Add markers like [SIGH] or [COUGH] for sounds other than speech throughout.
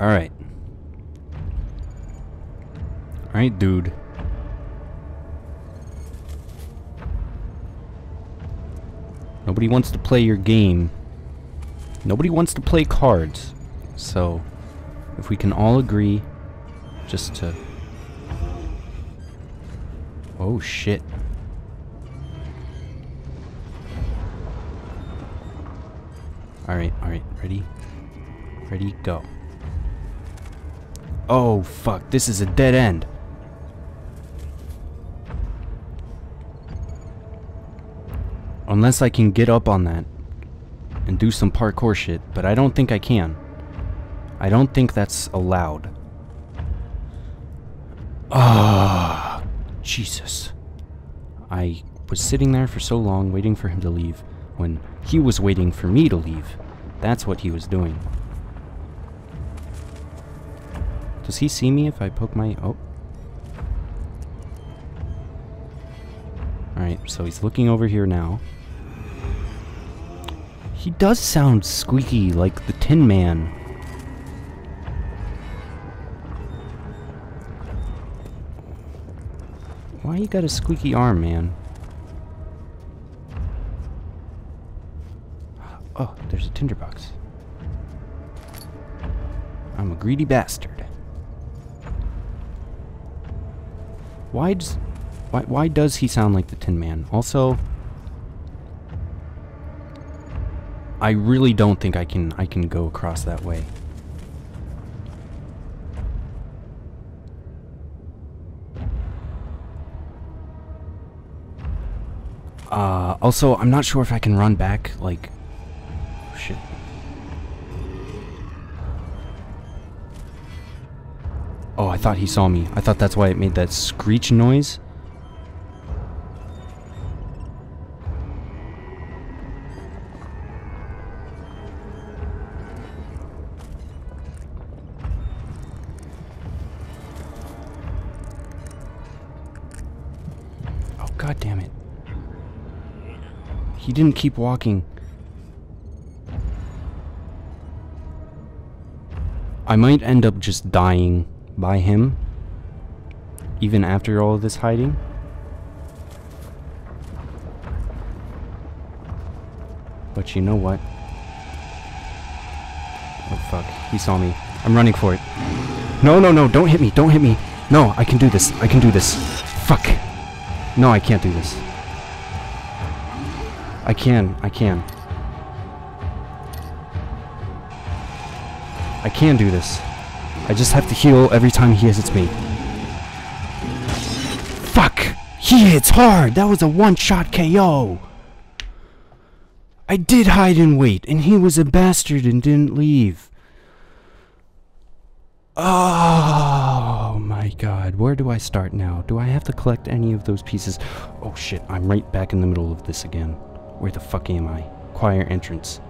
Alright. Alright, dude. Nobody wants to play your game. Nobody wants to play cards. So, if we can all agree just to... Oh, shit. Alright, alright, ready? Ready, go. Oh, fuck, this is a dead end. Unless I can get up on that and do some parkour shit, but I don't think I can. I don't think that's allowed. Ah, Jesus. I was sitting there for so long waiting for him to leave when he was waiting for me to leave. That's what he was doing. Does he see me if I poke my... Oh. Alright, so he's looking over here now. He does sound squeaky like the Tin Man. Why you got a squeaky arm, man? Oh, there's a tinderbox. I'm a greedy bastard. Why does why why does he sound like the Tin Man? Also, I really don't think I can I can go across that way. Uh, also, I'm not sure if I can run back, like... Oh, I thought he saw me. I thought that's why it made that screech noise. Oh, god damn it. He didn't keep walking. I might end up just dying by him. Even after all of this hiding. But you know what? Oh fuck, he saw me. I'm running for it. No, no, no, don't hit me, don't hit me. No, I can do this, I can do this. Fuck. No, I can't do this. I can, I can. I can do this. I just have to heal every time he hits me. Fuck! He hits hard! That was a one-shot KO! I did hide and wait, and he was a bastard and didn't leave. Oh my god, where do I start now? Do I have to collect any of those pieces? Oh shit, I'm right back in the middle of this again. Where the fuck am I? Choir entrance.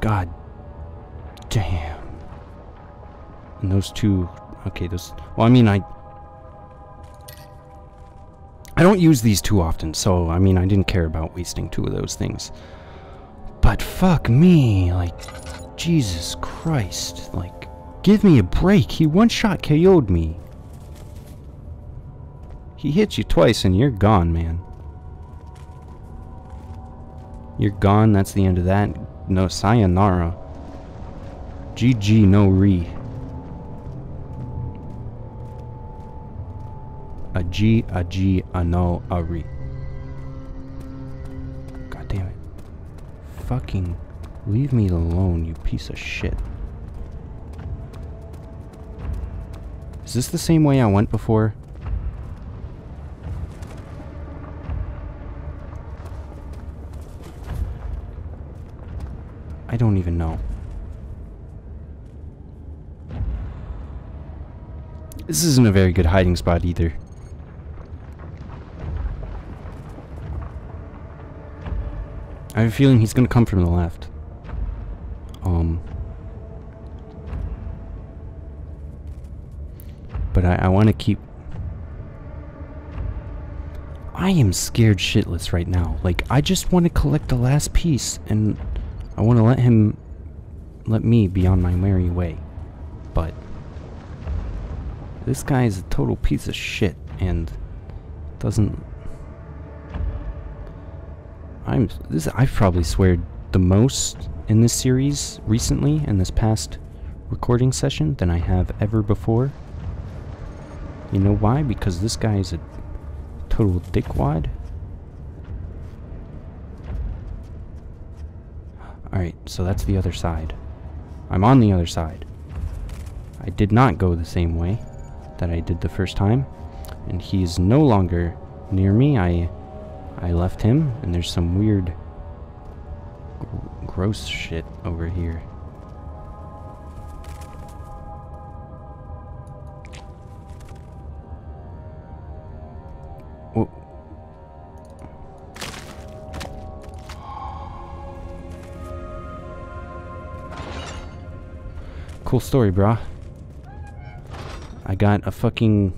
God damn. And those two... Okay, those... Well, I mean, I... I don't use these too often, so, I mean, I didn't care about wasting two of those things. But fuck me, like... Jesus Christ, like... Give me a break, he one-shot KO'd me. He hits you twice and you're gone, man. You're gone, that's the end of that. No, sayonara. GG, no re. A G, a G, a no, a re. God damn it. Fucking leave me alone, you piece of shit. Is this the same way I went before? I don't even know. This isn't a very good hiding spot either. I have a feeling he's gonna come from the left. Um. But I, I want to keep... I am scared shitless right now. Like, I just want to collect the last piece, and I want to let him... Let me be on my merry way. but this guy is a total piece of shit and doesn't. I'm this. I've probably sweared the most in this series recently in this past recording session than I have ever before. You know why? Because this guy is a total dickwad. Alright, so that's the other side. I'm on the other side. I did not go the same way that I did the first time. And he's no longer near me. I I left him, and there's some weird gross shit over here. Cool story, brah. I got a fucking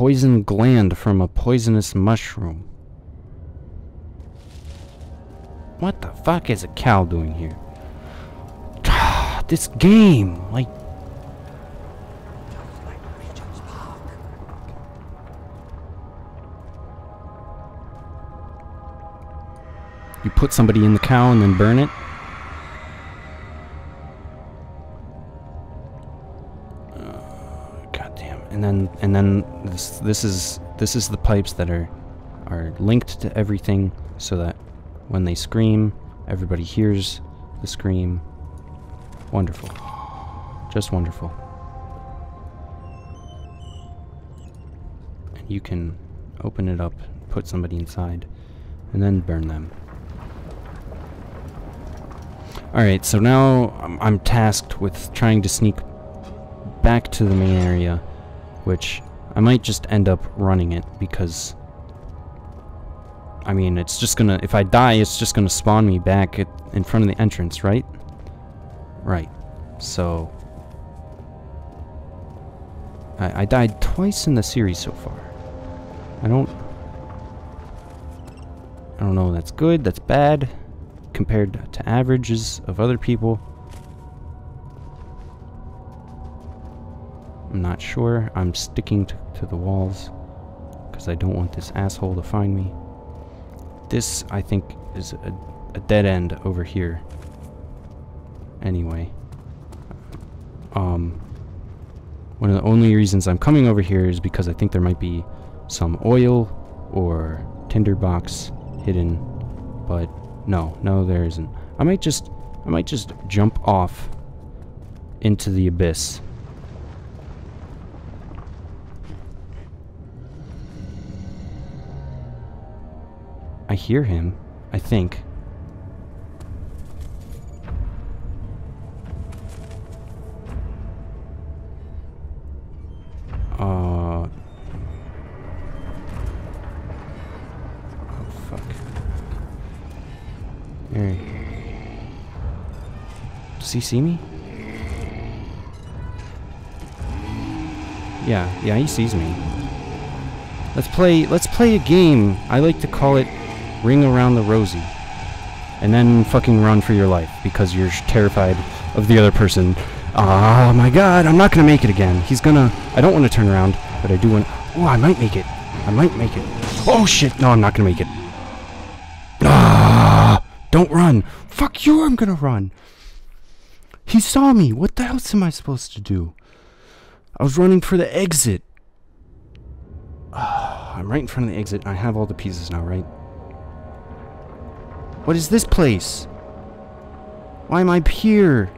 poison gland from a poisonous mushroom. What the fuck is a cow doing here? [SIGHS] this game, like... You put somebody in the cow and then burn it? And then and then this this is this is the pipes that are are linked to everything so that when they scream everybody hears the scream. Wonderful. Just wonderful. And you can open it up put somebody inside and then burn them. Alright so now I'm, I'm tasked with trying to sneak back to the main area which I might just end up running it because I mean it's just gonna if I die it's just gonna spawn me back at, in front of the entrance right? Right so. I, I died twice in the series so far. I don't I don't know that's good that's bad compared to averages of other people I'm not sure. I'm sticking to, the walls because I don't want this asshole to find me. This, I think, is a, a dead end over here. Anyway. Um, one of the only reasons I'm coming over here is because I think there might be some oil or tinderbox hidden. But no, no there isn't. I might just, I might just jump off into the abyss I hear him, I think. Uh... Oh, fuck. Here. Does he see me? Yeah, yeah, he sees me. Let's play, let's play a game. I like to call it ring around the rosy, and then fucking run for your life because you're terrified of the other person. Oh my god, I'm not gonna make it again. He's gonna. I don't want to turn around, but I do want. Oh, I might make it. I might make it. Oh shit, no, I'm not gonna make it. Ah! Don't run. Fuck you, I'm gonna run. He saw me. What the else am I supposed to do? I was running for the exit. Oh, I'm right in front of the exit. I have all the pieces now, right? What is this place? Why am I here?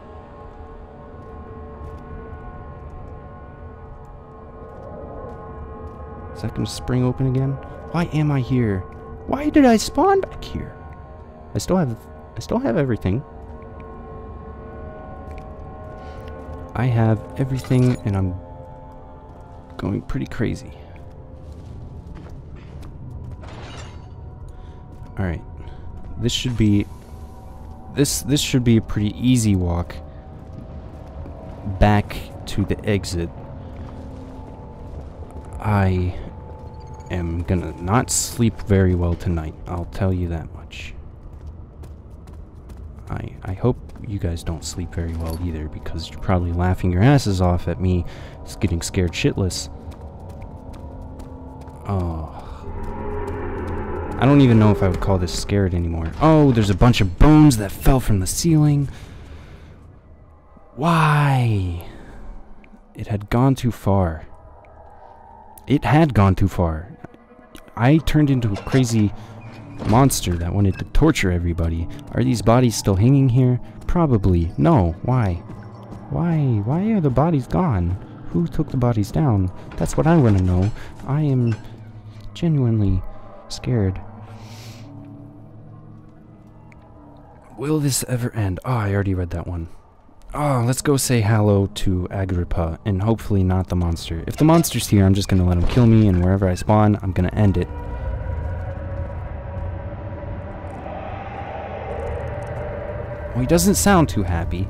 Is that going to spring open again? Why am I here? Why did I spawn back here? I still have I still have everything. I have everything and I'm going pretty crazy. Alright this should be this this should be a pretty easy walk back to the exit. I am gonna not sleep very well tonight, I'll tell you that much. I, I hope you guys don't sleep very well either because you're probably laughing your asses off at me just getting scared shitless. Oh. I don't even know if I would call this scared anymore. Oh, there's a bunch of bones that fell from the ceiling. Why? It had gone too far. It had gone too far. I turned into a crazy monster that wanted to torture everybody. Are these bodies still hanging here? Probably. No. Why? Why? Why are the bodies gone? Who took the bodies down? That's what I want to know. I am genuinely scared. Will this ever end? Oh, I already read that one. Oh, let's go say hello to Agrippa, and hopefully not the monster. If the monster's here, I'm just gonna let him kill me, and wherever I spawn, I'm gonna end it. Well, he doesn't sound too happy.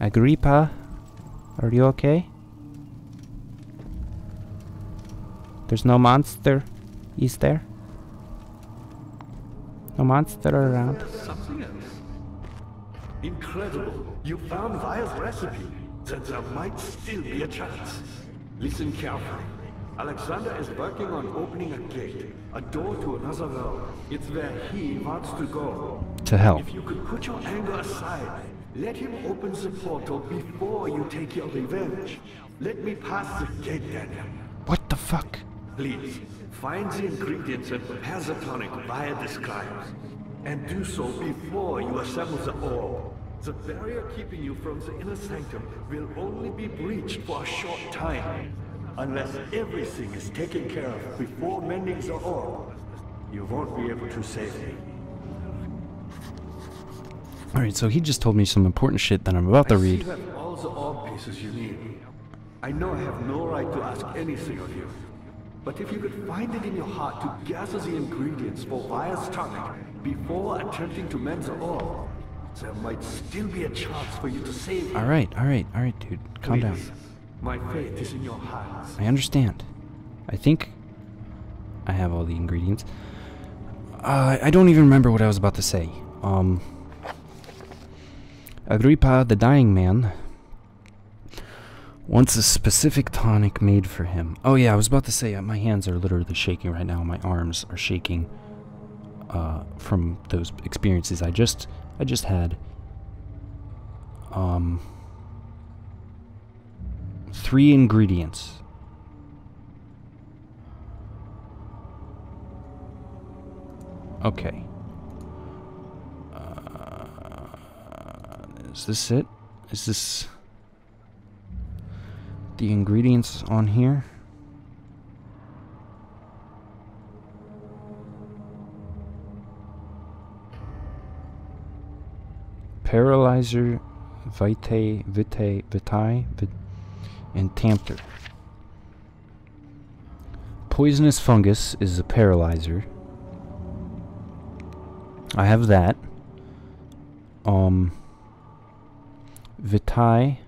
Agrippa, are you okay? There's no monster, is there? No monster around. Something else. Incredible. You found Weyer's recipe. Then there might still be a chance. Listen carefully. Alexander is working on opening a gate, a door to another world. It's where he wants to go. To hell. If you could put your anger aside, let him open the portal before you take your revenge. Let me pass the gate, Daniel. What the fuck? Please, find the ingredients and prepare the tonic Weyer describes. And do so before you assemble the orb. The barrier keeping you from the inner sanctum will only be breached for a short time. Unless everything is taken care of before mending the orb, you won't be able to save me. Alright, so he just told me some important shit that I'm about to I read. you have all the orb pieces you need. I know I have no right to ask anything of you. But if you could find it in your heart to gather the ingredients for Weyer's tonic before attempting to mend the orb, there might still be a chance for you to save me. Alright, alright, alright, dude. Calm down. My faith is in your hands. I understand. I think I have all the ingredients. Uh, I don't even remember what I was about to say. Um, Agrippa, the dying man, wants a specific tonic made for him. Oh yeah, I was about to say uh, my hands are literally shaking right now. My arms are shaking uh, from those experiences I just I just had. Um, three ingredients. Okay. Uh, is this it? Is this the ingredients on here? Paralyzer, Vitae, Vitae, Vitae, Vit and Tamter. Poisonous fungus is a paralyzer. I have that. Um, Vitae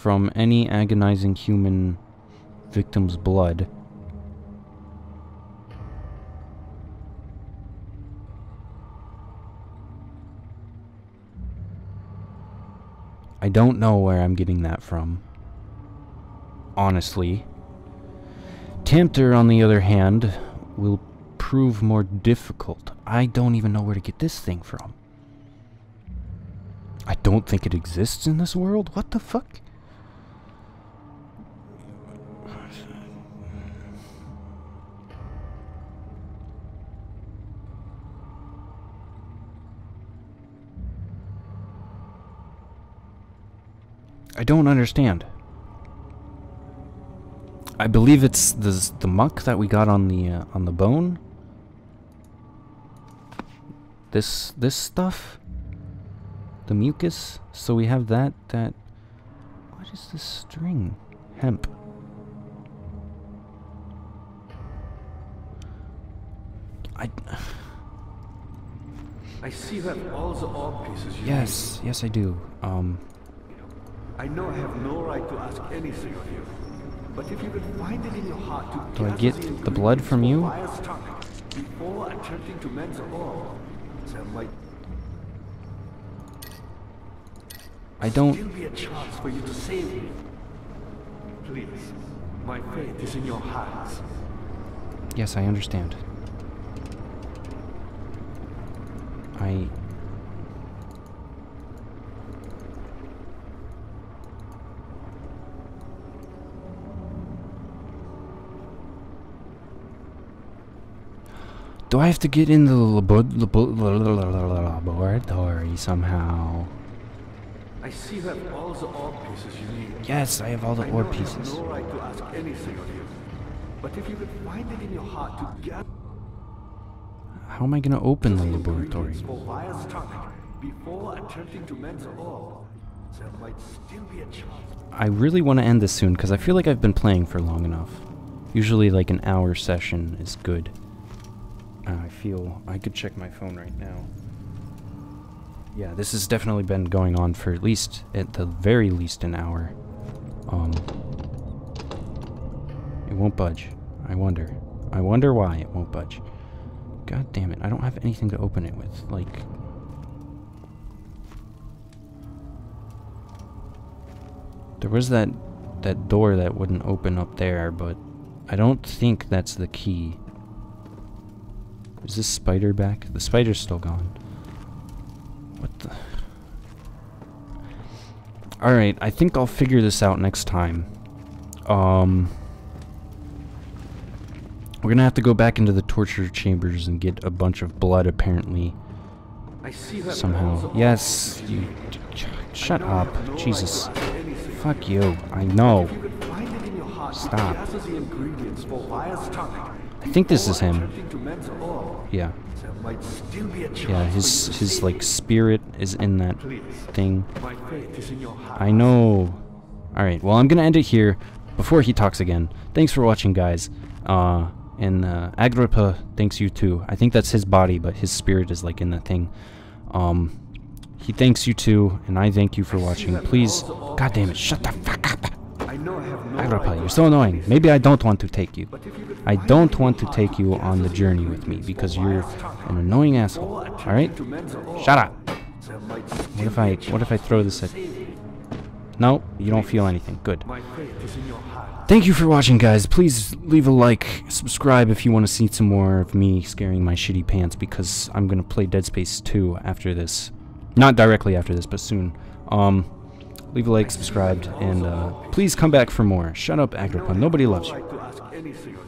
from any agonizing human victim's blood. I don't know where I'm getting that from. Honestly. Tempter, on the other hand, will prove more difficult. I don't even know where to get this thing from. I don't think it exists in this world? What the fuck? I don't understand. I believe it's the the muck that we got on the uh, on the bone. This this stuff, the mucus. So we have that that. What is this string? Hemp. I. I see you have all the orb pieces Yes, yes, I do. Um. I know I have no right to ask anything of you. But if you could find it in your heart to Do I get the the blood from you? ingredients for Weyer's tonic before attempting to mend the there might I don't... still be a chance for you to save me. Please, my fate is in your hands. Yes, I understand. I... Do I have to get in the labo- labo- laboratory somehow? I see you have all the orb pieces you need. Yes, I have all the I orb know I have pieces. no right to ask anything of you. But if you could find it in your heart to gather How am I gonna open the laboratory? ingredients for Weyer's tonic before attempting to mend the orb, there might still be a chance. I really want to end this soon because I feel like I've been playing for long enough. Usually, like an hour session is good. Uh, I feel I could check my phone right now. Yeah, this has definitely been going on for at least, at the very least, an hour. Um, it won't budge. I wonder. I wonder why it won't budge. God damn it! I don't have anything to open it with. Like, There was that that door that wouldn't open up there, but I don't think that's the key. Is this spider back? The spider's still gone. What the? Alright, I think I'll figure this out next time. Um... We're gonna have to go back into the torture chambers and get a bunch of blood, apparently. I see you have all the Somehow. Yes, you... need. ch- I Shut up. no Jesus. to ask anything. Fuck you. I know. You could find it in your Stop. I think this is him. Yeah. Yeah, his his like spirit is in that thing. I know. All right. Well, I'm gonna end it here before he talks again. Thanks for watching, guys. Uh, and uh, Agrippa thanks you too. I think that's his body, but his spirit is like in that thing. Um, he thanks you too, and I thank you for watching. Please, God damn it, shut the fuck up, Agrippa. You're so annoying. Maybe I don't want to take you. I don't want to take you on the journey with me because you're an annoying asshole. All right? Shut up. What if I what if I throw this at? No, you don't feel anything. Good. Thank you for watching, guys. Please leave a like, subscribe if you want to see some more of me scaring my shitty pants because I'm gonna play Dead Space 2 after this. Not directly after this, but soon. Um, leave a like, subscribed, and uh, please come back for more. Shut up, Agrippa. Nobody loves you.